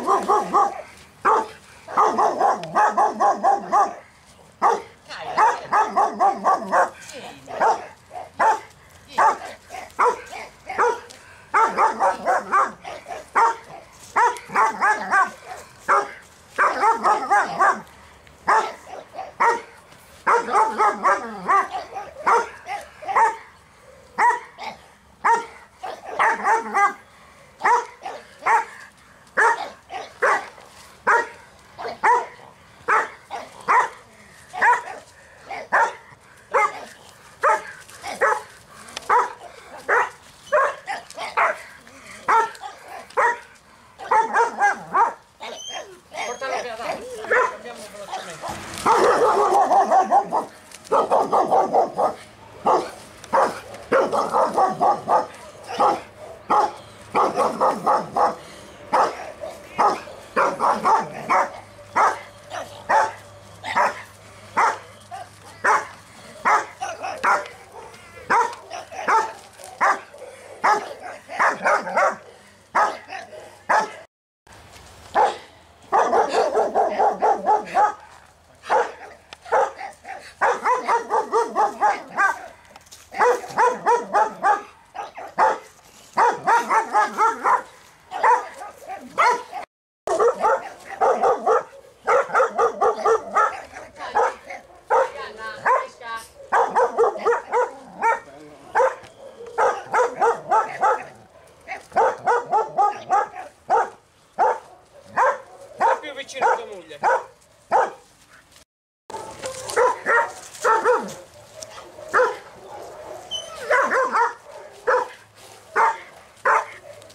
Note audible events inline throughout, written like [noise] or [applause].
wow, wow, wow. Bum, bum, bum.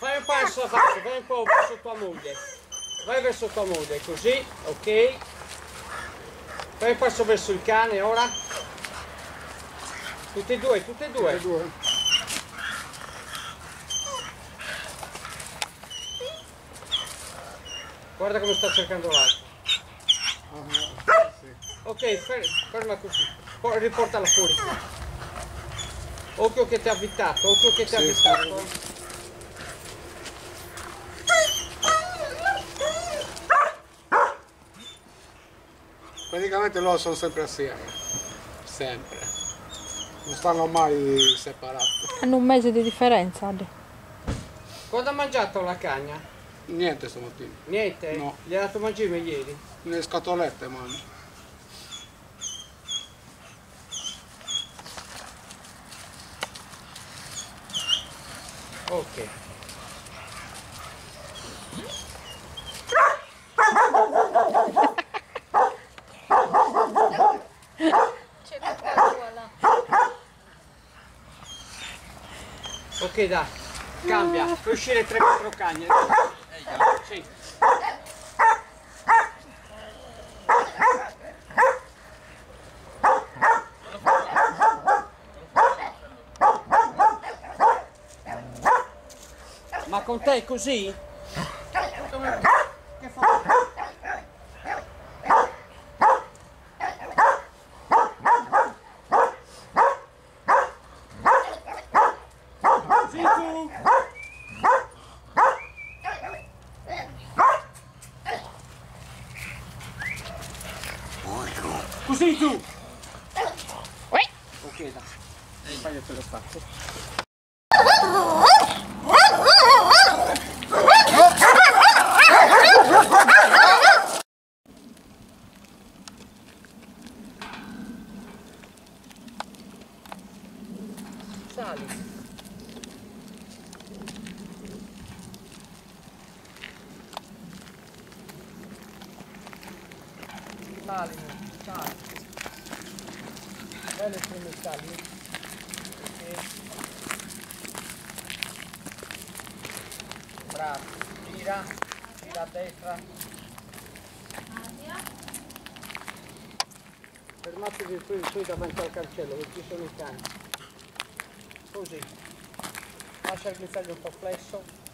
Fai un passo avanti, vai un po' verso tua moglie. Vai verso tua moglie, così, ok. Fai un passo verso il cane ora. Tutti e due, tutti e due. Due. Guarda come sta cercando l'altro. Ok, fer- ferma così. Poi riportala fuori. Occhio che ti ha avvitato, occhio che ti ha avvitato. Praticamente loro sono sempre assieme. Sempre. Non stanno mai separati. Hanno un mese di differenza. Ale. Cosa ha mangiato la cagna? Niente stamattina. Niente? No. Gli ha dato mangime ieri? Le scatolette, man. Ok. Ok dai, cambia, puoi uscire 3-4 cagne. Sì. Ma con te è così? Che fa? Sì, tu. Così tu! Ok dai, sbagliate lo spazio. Sali. Sali, sali. Bello il primo sali. Ok. Bravo. Gira, gira a destra. Fermatevi qui, qui davanti al cancello, che ci sono i cani. Così. Lascia il guinzaglio un po' flesso.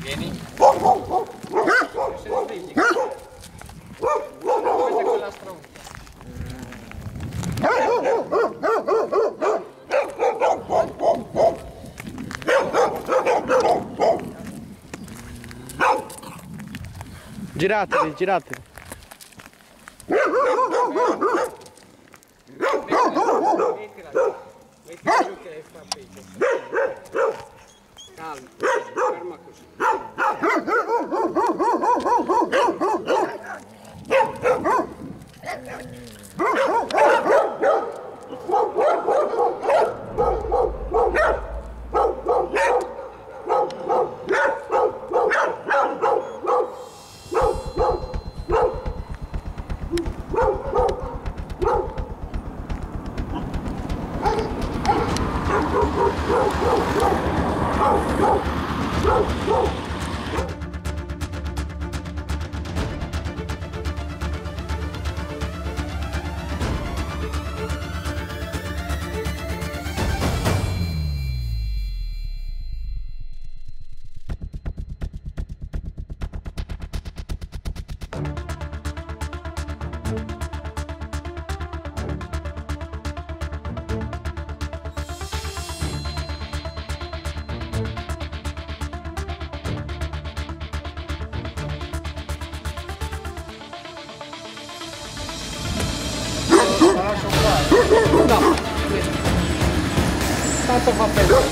Vieni. Se lo vedi. Questa è quella stronza. Giratevi, giratevi. Mettila giù. Mettila giù che fa peggio. Calma, ferma così. Tanto fa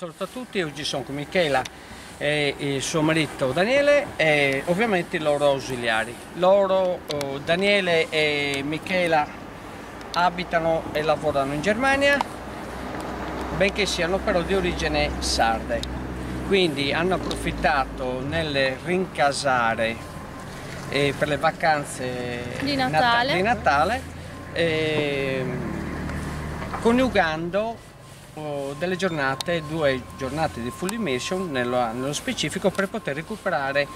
saluto a tutti, oggi sono con Michela e il suo marito Daniele e ovviamente i loro ausiliari. Loro, oh, Daniele e Michela, abitano e lavorano in Germania, benché siano però di origine sarde. Quindi hanno approfittato nel rincasare eh, per le vacanze Di nata- Natale. di Natale, ehm, coniugando oh, delle giornate, due giornate di full immersion nello, nello specifico per poter recuperare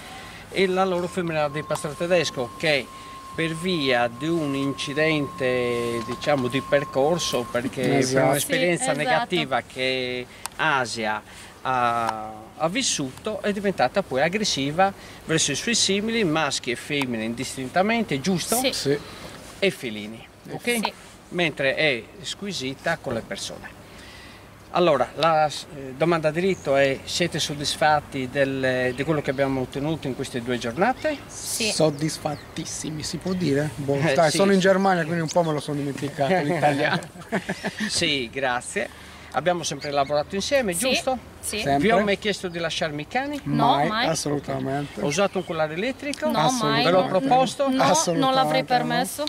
la loro femminile di pastore tedesco che per via di un incidente diciamo di percorso perché per Esatto. un'esperienza Sì, esatto. negativa che Asia ha, ha vissuto è diventata poi aggressiva verso i suoi simili maschi e femmine indistintamente giusto? Sì. Sì. e felini, ok? Sì. Mentre è squisita con le persone. Allora, la eh, domanda di diritto è siete soddisfatti del- di quello che abbiamo ottenuto in queste due giornate? Sì. Soddisfattissimi, si può dire? Boh, Eh, dai, sì. sono in Germania, quindi un po' me lo sono dimenticato l'italiano. [laughs] sì, grazie. Abbiamo sempre lavorato insieme, Sì. giusto? Sì. Sempre. Vi ho mai chiesto di lasciarmi i cani? No, mai, mai. assolutamente. Ho usato un collare elettrico? No, mai. Ve l'ho proposto? No, non l'avrei no. permesso.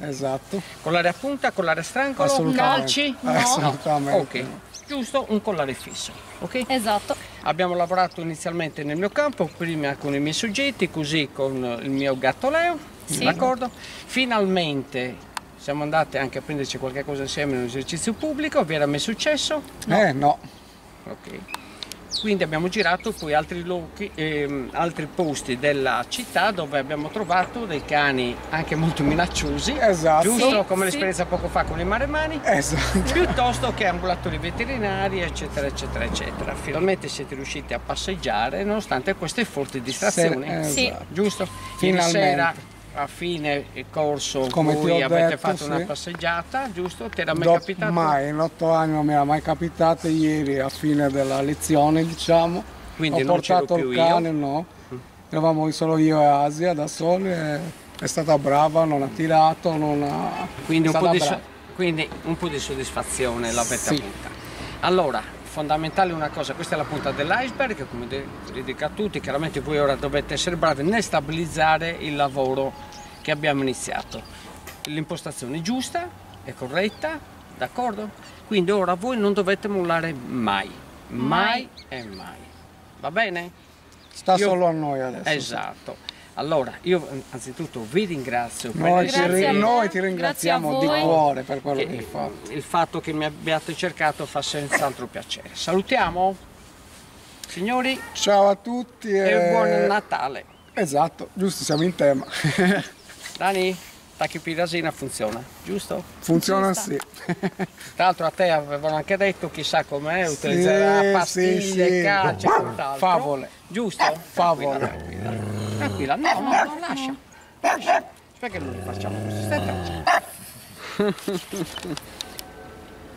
Esatto. Collare a punta, collare a strangolo, Assolutamente. calci? No. Assolutamente. Ok, giusto, un collare fisso, ok? Esatto. Abbiamo lavorato inizialmente nel mio campo, prima con i miei soggetti, così con il mio gatto Leo, Sì. d'accordo? Finalmente siamo andati anche a prenderci qualche cosa insieme in un esercizio pubblico, vi era mai successo? Eh no, Ok. Quindi abbiamo girato poi altri, luoghi, ehm, altri posti della città dove abbiamo trovato dei cani anche molto minacciosi, Esatto. giusto? Come sì. l'esperienza poco fa con i maremani esatto. piuttosto che ambulatori veterinari, eccetera, eccetera, eccetera. Finalmente siete riusciti a passeggiare nonostante queste forti distrazioni, Se- Sì. esatto. giusto? Finalmente. Ieri sera a fine corso Come voi avete detto, fatto una sì. passeggiata, giusto? Ti era mai Dopo- capitato? mai, in otto anni non mi era mai capitato, ieri a fine della lezione diciamo. Quindi ho portato il io? Mm. cane, no. Eravamo solo io e Asia da soli e è stata brava, non ha tirato, non ha... Quindi un, è po di, quindi un po' di soddisfazione l'avete Sì. avuta. Allora, fondamentale una cosa, questa è la punta dell'iceberg, come dico a tutti, chiaramente voi ora dovete essere bravi nel stabilizzare il lavoro che abbiamo iniziato. L'impostazione è giusta, è corretta, d'accordo? Quindi ora voi non dovete mollare mai, mai, Mai. e mai. Va bene? Sta Io- solo a noi adesso. Esatto. Allora, io anzitutto vi ringrazio per Noi, ti, ri- noi ti ringraziamo di cuore per quello che che hai fatto. il fatto che mi abbiate cercato fa senz'altro piacere. Salutiamo, signori, Ciao a tutti e, e buon Natale. Esatto, giusto, siamo in tema. [laughs] Dani, tachipirasina funziona, giusto? Funziona Giusta. sì. [laughs] Tra l'altro a te avevano anche detto, chissà com'è, Sì, utilizzerà pastiglie, sì, sì. e quant'altro. Favole. Giusto? Favole. Tranquilla, no, no, no, lascia. lascia. Aspetta che non li facciamo così, stai tranquilla.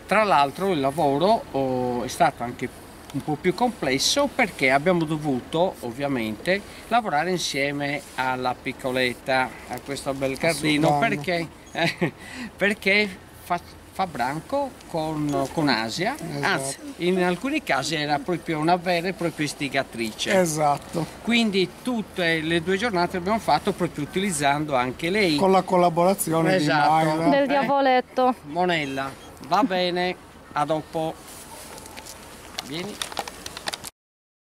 Tra l'altro il lavoro oh, è stato anche un po' più complesso perché abbiamo dovuto ovviamente lavorare insieme alla piccoletta, a questo bel cardino, perché, eh, perché fa, fa branco con, con Asia, anzi in alcuni casi era proprio una vera e propria istigatrice. Esatto. Quindi tutte le due giornate abbiamo fatto proprio utilizzando anche lei. Con la collaborazione Esatto. di Mayra. Del Eh. diavoletto. Monella, va bene, a dopo. Vieni.